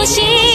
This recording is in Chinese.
我心。